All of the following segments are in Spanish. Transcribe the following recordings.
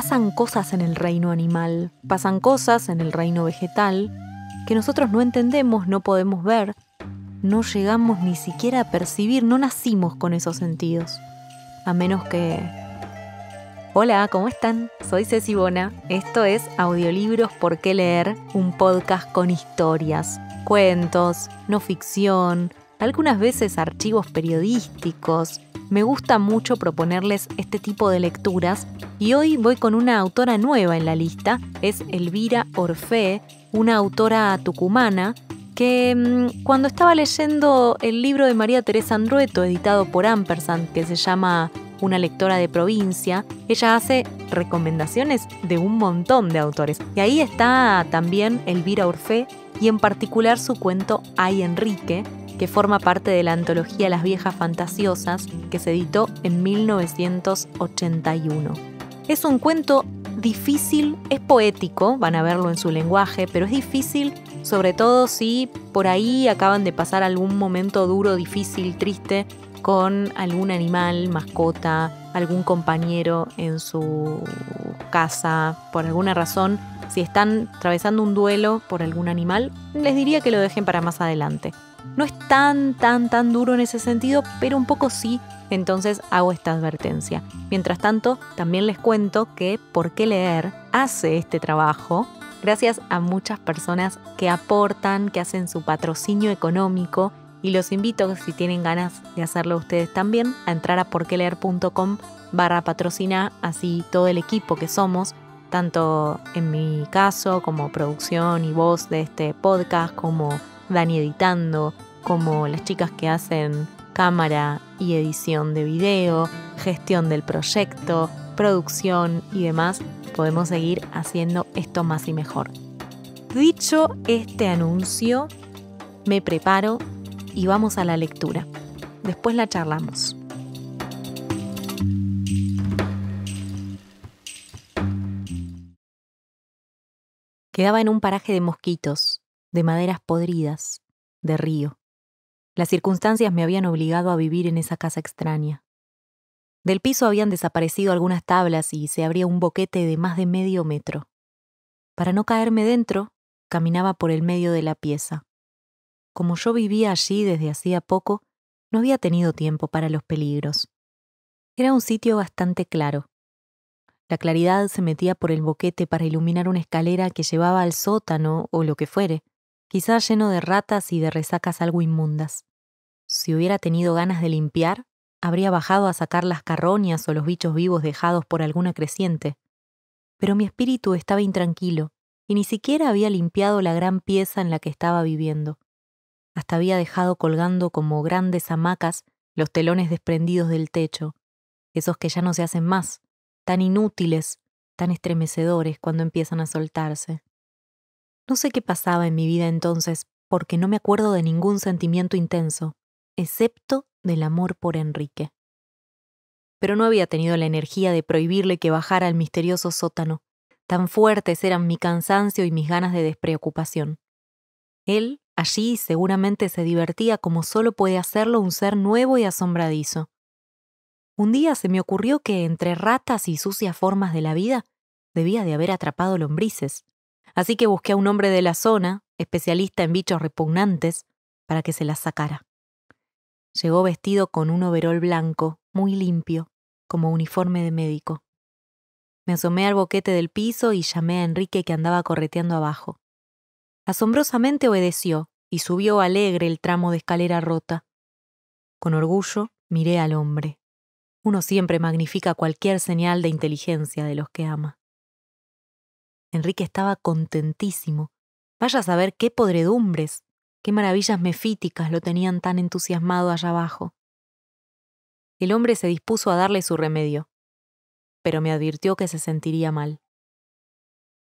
pasan cosas en el reino animal, pasan cosas en el reino vegetal que nosotros no entendemos, no podemos ver, no llegamos ni siquiera a percibir, no nacimos con esos sentidos. A menos que... Hola, ¿cómo están? Soy Ceci Bona. Esto es Audiolibros por qué leer, un podcast con historias, cuentos, no ficción, algunas veces archivos periodísticos. Me gusta mucho proponerles este tipo de lecturas y hoy voy con una autora nueva en la lista, es Elvira Orfe, una autora tucumana que mm, cuando estaba leyendo el libro de María Teresa Andrueto, editado por Ampersand, que se llama Una lectora de provincia, ella hace recomendaciones de un montón de autores. Y ahí está también Elvira Orfe y en particular su cuento Ay Enrique, que forma parte de la antología Las Viejas Fantasiosas, que se editó en 1981. Es un cuento difícil, es poético, van a verlo en su lenguaje, pero es difícil sobre todo si por ahí acaban de pasar algún momento duro, difícil, triste con algún animal, mascota, algún compañero en su casa, por alguna razón, si están atravesando un duelo por algún animal, les diría que lo dejen para más adelante. No es tan, tan, tan duro en ese sentido, pero un poco sí, entonces hago esta advertencia. Mientras tanto, también les cuento que Por qué leer hace este trabajo gracias a muchas personas que aportan, que hacen su patrocinio económico y los invito, si tienen ganas de hacerlo ustedes también, a entrar a porqueleer.com barra patrocina, así todo el equipo que somos, tanto en mi caso como producción y voz de este podcast, como Dani editando, como las chicas que hacen cámara y edición de video, gestión del proyecto, producción y demás, podemos seguir haciendo esto más y mejor. Dicho este anuncio, me preparo y vamos a la lectura. Después la charlamos. Quedaba en un paraje de mosquitos, de maderas podridas, de río. Las circunstancias me habían obligado a vivir en esa casa extraña. Del piso habían desaparecido algunas tablas y se abría un boquete de más de medio metro. Para no caerme dentro, caminaba por el medio de la pieza. Como yo vivía allí desde hacía poco, no había tenido tiempo para los peligros. Era un sitio bastante claro. La claridad se metía por el boquete para iluminar una escalera que llevaba al sótano o lo que fuere, quizá lleno de ratas y de resacas algo inmundas. Si hubiera tenido ganas de limpiar, habría bajado a sacar las carroñas o los bichos vivos dejados por alguna creciente. Pero mi espíritu estaba intranquilo y ni siquiera había limpiado la gran pieza en la que estaba viviendo. Hasta había dejado colgando como grandes hamacas los telones desprendidos del techo, esos que ya no se hacen más, tan inútiles, tan estremecedores cuando empiezan a soltarse. No sé qué pasaba en mi vida entonces, porque no me acuerdo de ningún sentimiento intenso, excepto del amor por Enrique. Pero no había tenido la energía de prohibirle que bajara al misterioso sótano. Tan fuertes eran mi cansancio y mis ganas de despreocupación. Él, allí, seguramente se divertía como solo puede hacerlo un ser nuevo y asombradizo. Un día se me ocurrió que entre ratas y sucias formas de la vida debía de haber atrapado lombrices. Así que busqué a un hombre de la zona, especialista en bichos repugnantes, para que se las sacara. Llegó vestido con un overol blanco, muy limpio, como uniforme de médico. Me asomé al boquete del piso y llamé a Enrique que andaba correteando abajo. Asombrosamente obedeció y subió alegre el tramo de escalera rota. Con orgullo miré al hombre. Uno siempre magnifica cualquier señal de inteligencia de los que ama. Enrique estaba contentísimo. Vaya a saber qué podredumbres, Qué maravillas mefíticas lo tenían tan entusiasmado allá abajo. El hombre se dispuso a darle su remedio, pero me advirtió que se sentiría mal.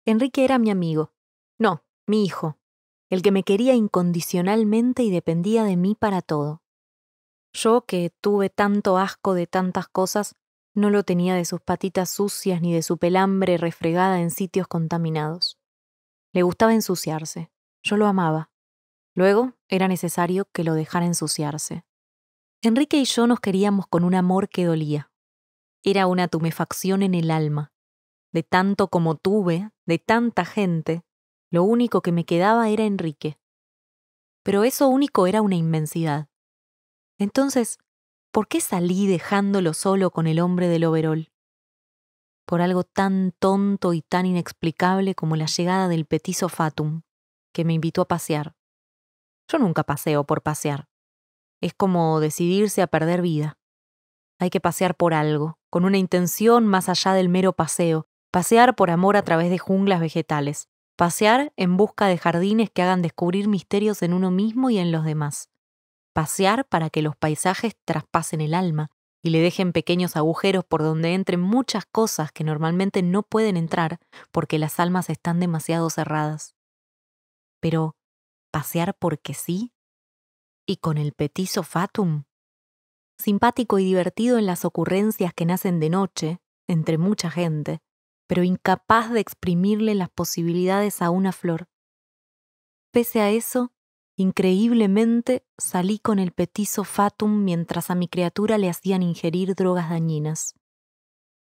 Enrique era mi amigo, no, mi hijo, el que me quería incondicionalmente y dependía de mí para todo. Yo, que tuve tanto asco de tantas cosas, no lo tenía de sus patitas sucias ni de su pelambre refregada en sitios contaminados. Le gustaba ensuciarse. Yo lo amaba. Luego era necesario que lo dejara ensuciarse. Enrique y yo nos queríamos con un amor que dolía. Era una tumefacción en el alma. de tanto como tuve, de tanta gente, lo único que me quedaba era Enrique. Pero eso único era una inmensidad. Entonces, ¿por qué salí dejándolo solo con el hombre del overol? Por algo tan tonto y tan inexplicable como la llegada del petizo Fatum, que me invitó a pasear. Yo nunca paseo por pasear. Es como decidirse a perder vida. Hay que pasear por algo, con una intención más allá del mero paseo, pasear por amor a través de junglas vegetales, pasear en busca de jardines que hagan descubrir misterios en uno mismo y en los demás, pasear para que los paisajes traspasen el alma y le dejen pequeños agujeros por donde entren muchas cosas que normalmente no pueden entrar porque las almas están demasiado cerradas. Pero, ¿pasear porque sí? ¿Y con el petizo fatum? Simpático y divertido en las ocurrencias que nacen de noche, entre mucha gente, pero incapaz de exprimirle las posibilidades a una flor. Pese a eso, increíblemente salí con el petizo fatum mientras a mi criatura le hacían ingerir drogas dañinas.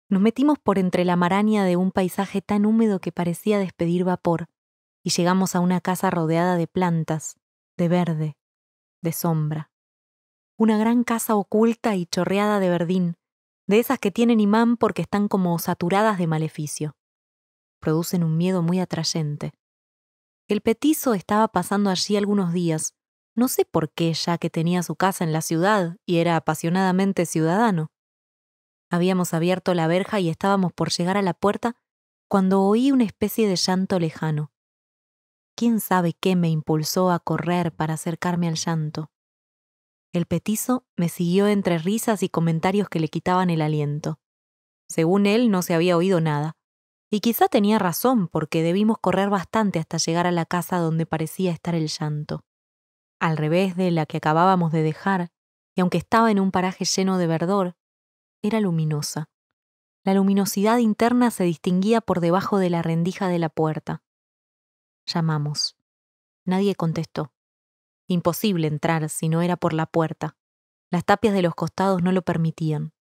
Nos metimos por entre la maraña de un paisaje tan húmedo que parecía despedir vapor, y llegamos a una casa rodeada de plantas, de verde, de sombra. Una gran casa oculta y chorreada de verdín, de esas que tienen imán porque están como saturadas de maleficio. Producen un miedo muy atrayente. El petizo estaba pasando allí algunos días, no sé por qué ya que tenía su casa en la ciudad y era apasionadamente ciudadano. Habíamos abierto la verja y estábamos por llegar a la puerta cuando oí una especie de llanto lejano. ¿Quién sabe qué me impulsó a correr para acercarme al llanto? El petizo me siguió entre risas y comentarios que le quitaban el aliento. Según él, no se había oído nada. Y quizá tenía razón, porque debimos correr bastante hasta llegar a la casa donde parecía estar el llanto. Al revés de la que acabábamos de dejar, y aunque estaba en un paraje lleno de verdor, era luminosa. La luminosidad interna se distinguía por debajo de la rendija de la puerta. Llamamos. Nadie contestó. Imposible entrar si no era por la puerta. Las tapias de los costados no lo permitían.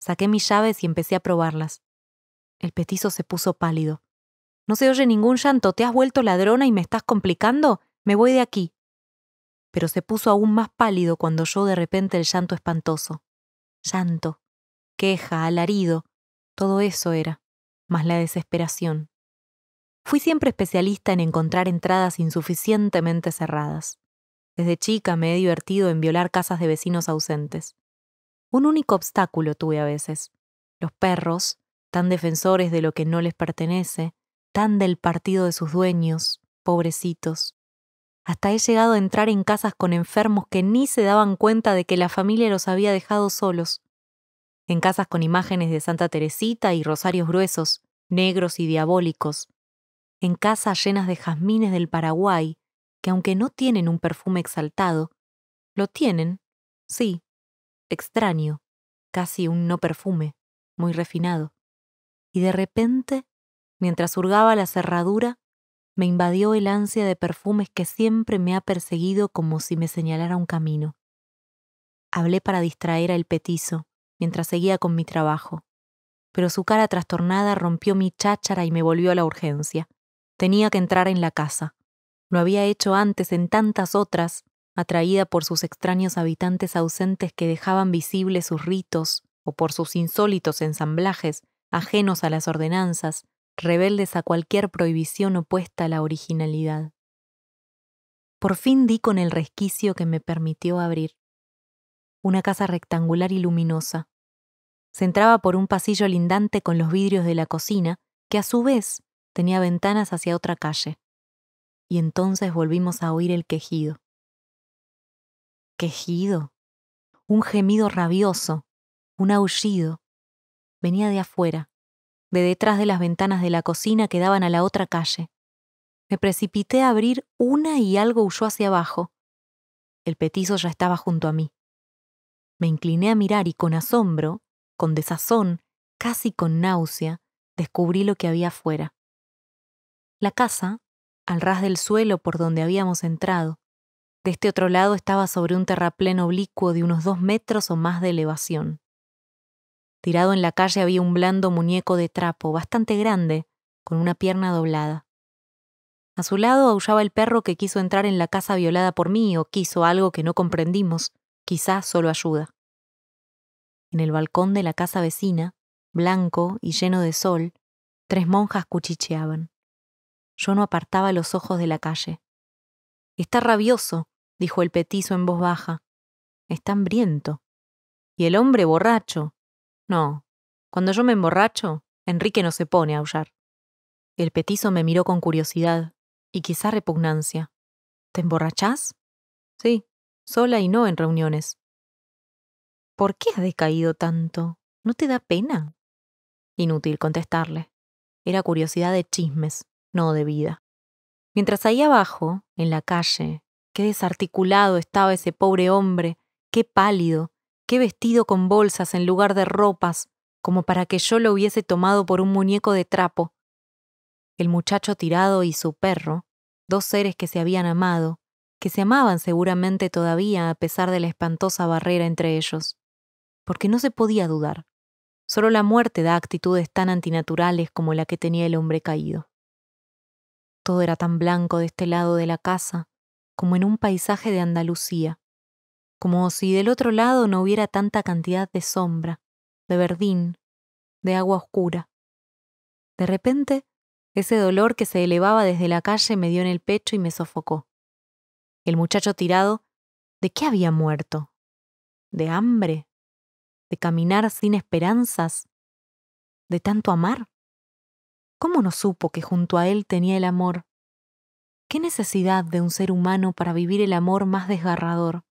Saqué mis llaves y empecé a probarlas. El petizo se puso pálido. No se oye ningún llanto. ¿Te has vuelto ladrona y me estás complicando? Me voy de aquí. Pero se puso aún más pálido cuando oyó de repente el llanto espantoso. Llanto, queja, alarido, todo eso era, más la desesperación. Fui siempre especialista en encontrar entradas insuficientemente cerradas. Desde chica me he divertido en violar casas de vecinos ausentes. Un único obstáculo tuve a veces. Los perros, tan defensores de lo que no les pertenece, tan del partido de sus dueños, pobrecitos. Hasta he llegado a entrar en casas con enfermos que ni se daban cuenta de que la familia los había dejado solos. En casas con imágenes de Santa Teresita y rosarios gruesos, negros y diabólicos. En casas llenas de jazmines del Paraguay, que aunque no tienen un perfume exaltado, lo tienen, sí, extraño, casi un no perfume, muy refinado. Y de repente, mientras hurgaba la cerradura, me invadió el ansia de perfumes que siempre me ha perseguido como si me señalara un camino. Hablé para distraer al petizo, mientras seguía con mi trabajo, pero su cara trastornada rompió mi cháchara y me volvió a la urgencia. Tenía que entrar en la casa. Lo había hecho antes en tantas otras, atraída por sus extraños habitantes ausentes que dejaban visibles sus ritos o por sus insólitos ensamblajes, ajenos a las ordenanzas, rebeldes a cualquier prohibición opuesta a la originalidad. Por fin di con el resquicio que me permitió abrir. Una casa rectangular y luminosa. Se entraba por un pasillo lindante con los vidrios de la cocina, que a su vez tenía ventanas hacia otra calle y entonces volvimos a oír el quejido. ¿Quejido? Un gemido rabioso, un aullido. Venía de afuera, de detrás de las ventanas de la cocina que daban a la otra calle. Me precipité a abrir una y algo huyó hacia abajo. El petizo ya estaba junto a mí. Me incliné a mirar y con asombro, con desazón, casi con náusea, descubrí lo que había afuera. La casa al ras del suelo por donde habíamos entrado. De este otro lado estaba sobre un terraplén oblicuo de unos dos metros o más de elevación. Tirado en la calle había un blando muñeco de trapo, bastante grande, con una pierna doblada. A su lado aullaba el perro que quiso entrar en la casa violada por mí o quiso algo que no comprendimos, quizás solo ayuda. En el balcón de la casa vecina, blanco y lleno de sol, tres monjas cuchicheaban. Yo no apartaba los ojos de la calle. Está rabioso, dijo el petizo en voz baja. Está hambriento. Y el hombre borracho. No, cuando yo me emborracho, Enrique no se pone a aullar. El petizo me miró con curiosidad y quizá repugnancia. ¿Te emborrachás? Sí, sola y no en reuniones. ¿Por qué has decaído tanto? ¿No te da pena? Inútil contestarle. Era curiosidad de chismes, no de vida. Mientras ahí abajo, en la calle, qué desarticulado estaba ese pobre hombre, qué pálido, qué vestido con bolsas en lugar de ropas, como para que yo lo hubiese tomado por un muñeco de trapo. El muchacho tirado y su perro, dos seres que se habían amado, que se amaban seguramente todavía a pesar de la espantosa barrera entre ellos. Porque no se podía dudar. Solo la muerte da actitudes tan antinaturales como la que tenía el hombre caído. Todo era tan blanco de este lado de la casa, como en un paisaje de Andalucía, como si del otro lado no hubiera tanta cantidad de sombra, de verdín, de agua oscura. De repente, ese dolor que se elevaba desde la calle me dio en el pecho y me sofocó. El muchacho tirado, ¿de qué había muerto? ¿De hambre? ¿De caminar sin esperanzas? ¿De tanto amar? ¿Cómo no supo que junto a él tenía el amor? ¿Qué necesidad de un ser humano para vivir el amor más desgarrador?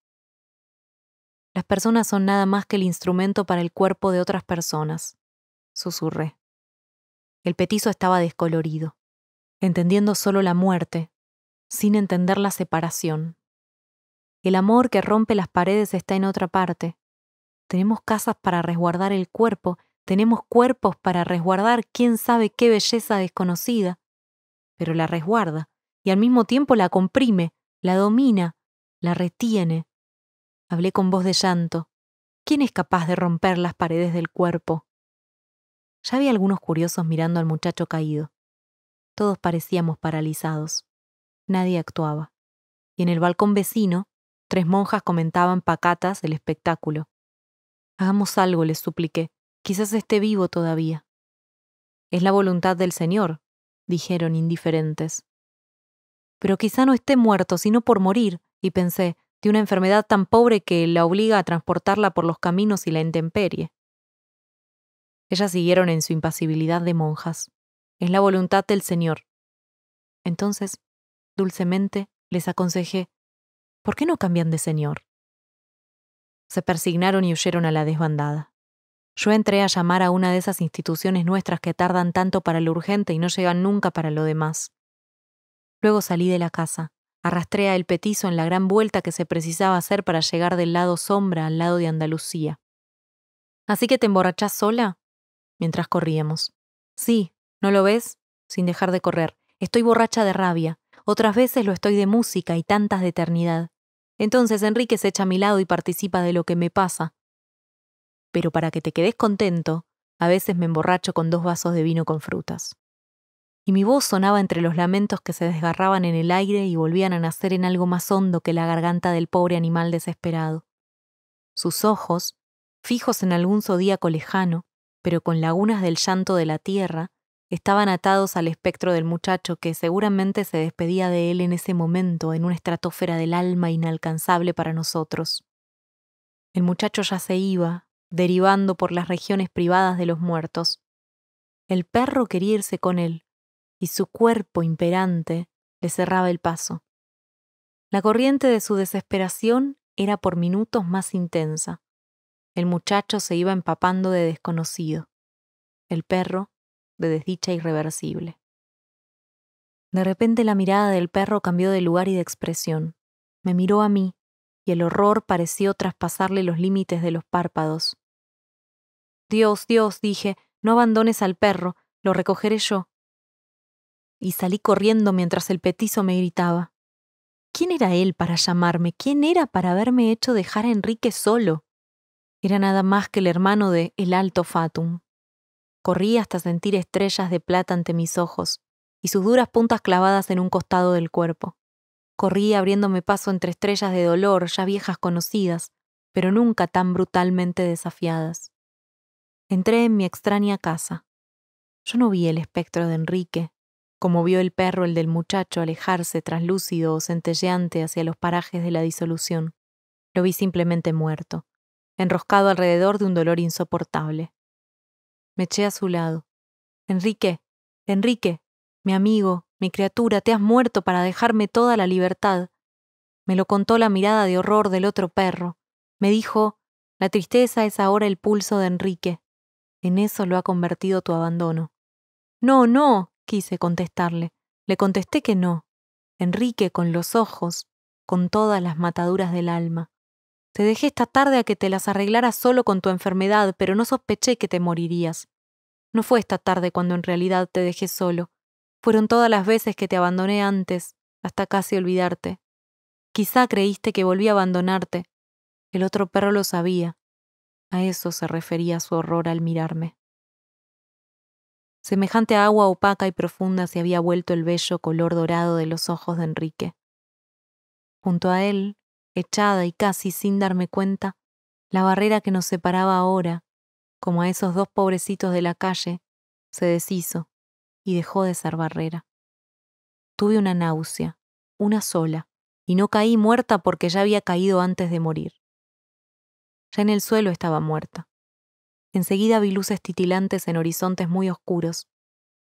Las personas son nada más que el instrumento para el cuerpo de otras personas, susurré. El petizo estaba descolorido, entendiendo solo la muerte, sin entender la separación. El amor que rompe las paredes está en otra parte. Tenemos casas para resguardar el cuerpo, tenemos cuerpos para resguardar quién sabe qué belleza desconocida, pero la resguarda y al mismo tiempo la comprime, la domina, la retiene, Hablé con voz de llanto. ¿Quién es capaz de romper las paredes del cuerpo? Ya había algunos curiosos mirando al muchacho caído. Todos parecíamos paralizados. Nadie actuaba. Y en el balcón vecino, tres monjas comentaban pacatas el espectáculo. Hagamos algo, les supliqué. Quizás esté vivo todavía. Es la voluntad del Señor, dijeron indiferentes. Pero quizá no esté muerto, sino por morir, y pensé, una enfermedad tan pobre que la obliga a transportarla por los caminos y la intemperie. Ellas siguieron en su impasibilidad de monjas. Es la voluntad del Señor. Entonces, dulcemente, les aconsejé, ¿por qué no cambian de Señor? Se persignaron y huyeron a la desbandada. Yo entré a llamar a una de esas instituciones nuestras que tardan tanto para lo urgente y no llegan nunca para lo demás. Luego salí de la casa, Arrastré a el petizo en la gran vuelta que se precisaba hacer para llegar del lado sombra al lado de Andalucía. ¿Así que te emborrachás sola? Mientras corríamos. Sí, ¿no lo ves? Sin dejar de correr. Estoy borracha de rabia. Otras veces lo estoy de música y tantas de eternidad. Entonces Enrique se echa a mi lado y participa de lo que me pasa. Pero para que te quedes contento, a veces me emborracho con dos vasos de vino con frutas y mi voz sonaba entre los lamentos que se desgarraban en el aire y volvían a nacer en algo más hondo que la garganta del pobre animal desesperado. Sus ojos, fijos en algún zodíaco lejano, pero con lagunas del llanto de la tierra, estaban atados al espectro del muchacho que seguramente se despedía de él en ese momento en una estratosfera del alma inalcanzable para nosotros. El muchacho ya se iba, derivando por las regiones privadas de los muertos. El perro quería irse con él, y su cuerpo imperante le cerraba el paso. La corriente de su desesperación era por minutos más intensa. El muchacho se iba empapando de desconocido, el perro de desdicha irreversible. De repente la mirada del perro cambió de lugar y de expresión. Me miró a mí, y el horror pareció traspasarle los límites de los párpados. Dios, Dios, dije, no abandones al perro, lo recogeré yo y salí corriendo mientras el petizo me gritaba. ¿Quién era él para llamarme? ¿Quién era para haberme hecho dejar a Enrique solo? Era nada más que el hermano de El Alto Fatum. Corrí hasta sentir estrellas de plata ante mis ojos y sus duras puntas clavadas en un costado del cuerpo. Corrí abriéndome paso entre estrellas de dolor ya viejas conocidas, pero nunca tan brutalmente desafiadas. Entré en mi extraña casa. Yo no vi el espectro de Enrique, como vio el perro el del muchacho alejarse traslúcido o centelleante hacia los parajes de la disolución. Lo vi simplemente muerto, enroscado alrededor de un dolor insoportable. Me eché a su lado. Enrique, Enrique, mi amigo, mi criatura, te has muerto para dejarme toda la libertad. Me lo contó la mirada de horror del otro perro. Me dijo, la tristeza es ahora el pulso de Enrique. En eso lo ha convertido tu abandono. No, no, quise contestarle. Le contesté que no. Enrique, con los ojos, con todas las mataduras del alma. Te dejé esta tarde a que te las arreglaras solo con tu enfermedad, pero no sospeché que te morirías. No fue esta tarde cuando en realidad te dejé solo. Fueron todas las veces que te abandoné antes, hasta casi olvidarte. Quizá creíste que volví a abandonarte. El otro perro lo sabía. A eso se refería su horror al mirarme. Semejante a agua opaca y profunda se había vuelto el bello color dorado de los ojos de Enrique. Junto a él, echada y casi sin darme cuenta, la barrera que nos separaba ahora, como a esos dos pobrecitos de la calle, se deshizo y dejó de ser barrera. Tuve una náusea, una sola, y no caí muerta porque ya había caído antes de morir. Ya en el suelo estaba muerta. Enseguida vi luces titilantes en horizontes muy oscuros.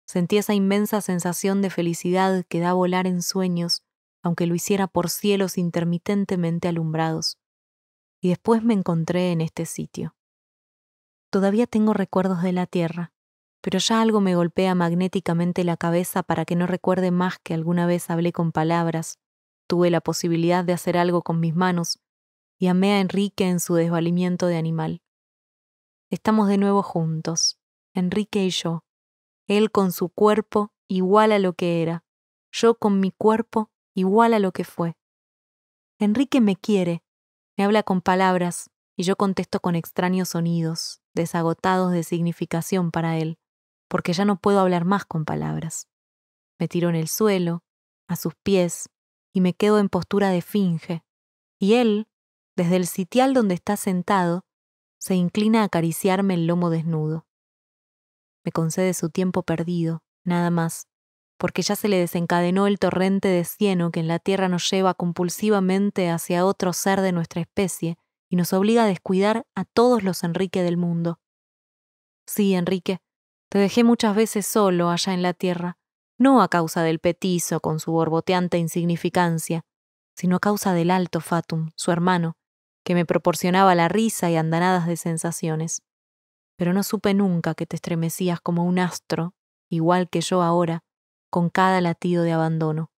Sentí esa inmensa sensación de felicidad que da volar en sueños, aunque lo hiciera por cielos intermitentemente alumbrados. Y después me encontré en este sitio. Todavía tengo recuerdos de la tierra, pero ya algo me golpea magnéticamente la cabeza para que no recuerde más que alguna vez hablé con palabras, tuve la posibilidad de hacer algo con mis manos y amé a Enrique en su desvalimiento de animal. Estamos de nuevo juntos, Enrique y yo, él con su cuerpo igual a lo que era, yo con mi cuerpo igual a lo que fue. Enrique me quiere, me habla con palabras y yo contesto con extraños sonidos, desagotados de significación para él, porque ya no puedo hablar más con palabras. Me tiro en el suelo, a sus pies, y me quedo en postura de finge, y él, desde el sitial donde está sentado, se inclina a acariciarme el lomo desnudo. Me concede su tiempo perdido, nada más, porque ya se le desencadenó el torrente de cieno que en la tierra nos lleva compulsivamente hacia otro ser de nuestra especie y nos obliga a descuidar a todos los Enrique del mundo. Sí, Enrique, te dejé muchas veces solo allá en la tierra, no a causa del petizo con su borboteante insignificancia, sino a causa del alto Fatum, su hermano, que me proporcionaba la risa y andanadas de sensaciones. Pero no supe nunca que te estremecías como un astro, igual que yo ahora, con cada latido de abandono.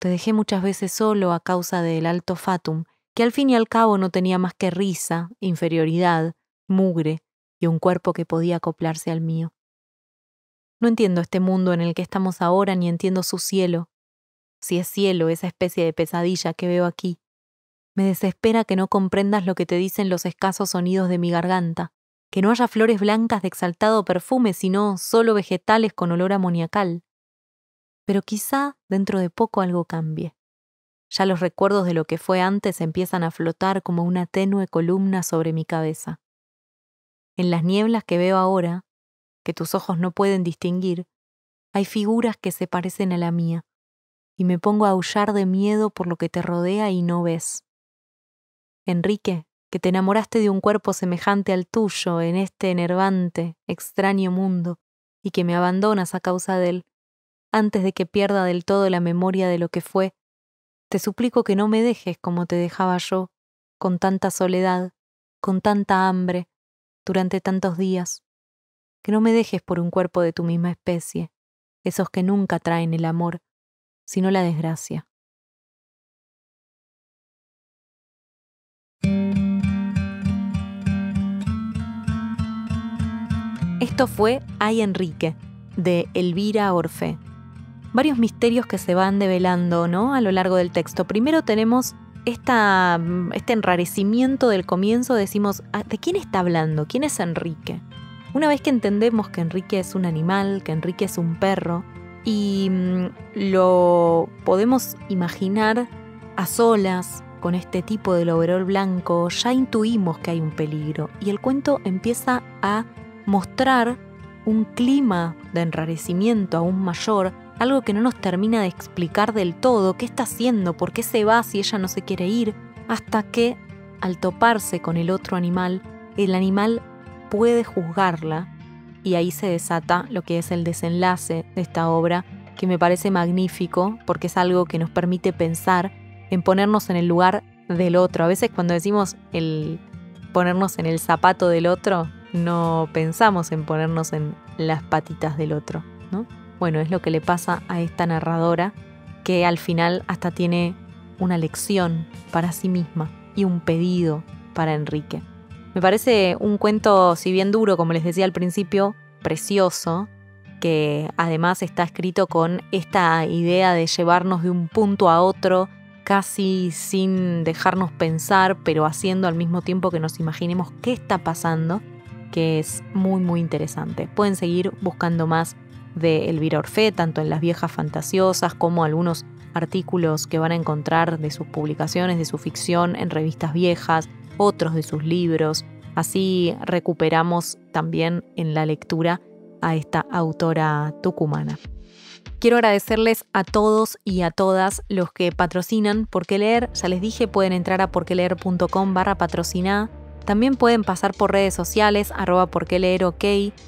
Te dejé muchas veces solo a causa del alto fatum, que al fin y al cabo no tenía más que risa, inferioridad, mugre y un cuerpo que podía acoplarse al mío. No entiendo este mundo en el que estamos ahora ni entiendo su cielo, si es cielo esa especie de pesadilla que veo aquí, me desespera que no comprendas lo que te dicen los escasos sonidos de mi garganta, que no haya flores blancas de exaltado perfume, sino solo vegetales con olor amoniacal. Pero quizá dentro de poco algo cambie. Ya los recuerdos de lo que fue antes empiezan a flotar como una tenue columna sobre mi cabeza. En las nieblas que veo ahora, que tus ojos no pueden distinguir, hay figuras que se parecen a la mía, y me pongo a aullar de miedo por lo que te rodea y no ves. Enrique, que te enamoraste de un cuerpo semejante al tuyo en este enervante, extraño mundo, y que me abandonas a causa de él, antes de que pierda del todo la memoria de lo que fue, te suplico que no me dejes como te dejaba yo, con tanta soledad, con tanta hambre, durante tantos días, que no me dejes por un cuerpo de tu misma especie, esos que nunca traen el amor, sino la desgracia. Esto fue Ay Enrique, de Elvira Orfe. Varios misterios que se van develando, ¿no? A lo largo del texto. Primero tenemos este enrarecimiento del comienzo decimos, ah, ¿de quién está hablando? ¿Quién es Enrique? Una vez que entendemos que Enrique es un animal, que Enrique es un perro, y mm, lo podemos imaginar a solas con este tipo de overol blanco, ya intuimos que hay un peligro y el cuento empieza a mostrar un clima de enrarecimiento aún mayor, algo que no nos termina de explicar del todo qué está haciendo, por qué se va si ella no se quiere ir, hasta que, al toparse con el otro animal, el animal puede juzgarla y ahí se desata lo que es el desenlace de esta obra, que me parece magnífico porque es algo que nos permite pensar en ponernos en el lugar del otro. A veces cuando decimos el ponernos en el zapato del otro, no pensamos en ponernos en las patitas del otro, ¿no? Bueno, es lo que le pasa a esta narradora que al final hasta tiene una lección para sí misma y un pedido para Enrique. Me parece un cuento, si bien duro, como les decía al principio, precioso, que además está escrito con esta idea de llevarnos de un punto a otro casi sin dejarnos pensar, pero haciendo al mismo tiempo que nos imaginemos qué está pasando que es muy muy interesante. Pueden seguir buscando más de Elvira Orfe, tanto en las viejas fantasiosas como algunos artículos que van a encontrar de sus publicaciones, de su ficción en revistas viejas, otros de sus libros. Así recuperamos también en la lectura a esta autora tucumana. Quiero agradecerles a todos y a todas los que patrocinan Porque Leer. Ya les dije, pueden entrar a porqueleer.com barra patrocinar también pueden pasar por redes sociales, arroba porque leer ok.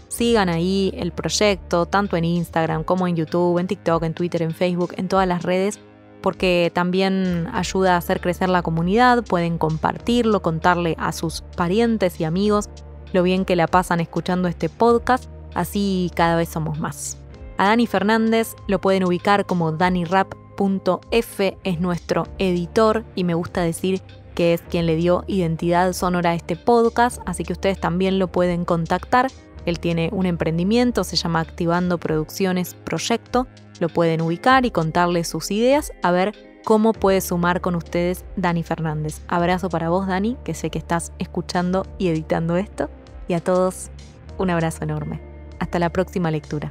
Sigan ahí el proyecto, tanto en Instagram como en YouTube, en TikTok, en Twitter, en Facebook, en todas las redes, porque también ayuda a hacer crecer la comunidad. Pueden compartirlo, contarle a sus parientes y amigos lo bien que la pasan escuchando este podcast. Así cada vez somos más. A Dani Fernández lo pueden ubicar como danirap.f, es nuestro editor y me gusta decir que es quien le dio identidad sonora a este podcast, así que ustedes también lo pueden contactar. Él tiene un emprendimiento, se llama Activando Producciones Proyecto, lo pueden ubicar y contarle sus ideas, a ver cómo puede sumar con ustedes Dani Fernández. Abrazo para vos, Dani, que sé que estás escuchando y editando esto, y a todos un abrazo enorme. Hasta la próxima lectura.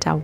Chao.